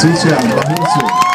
水車、バフィ。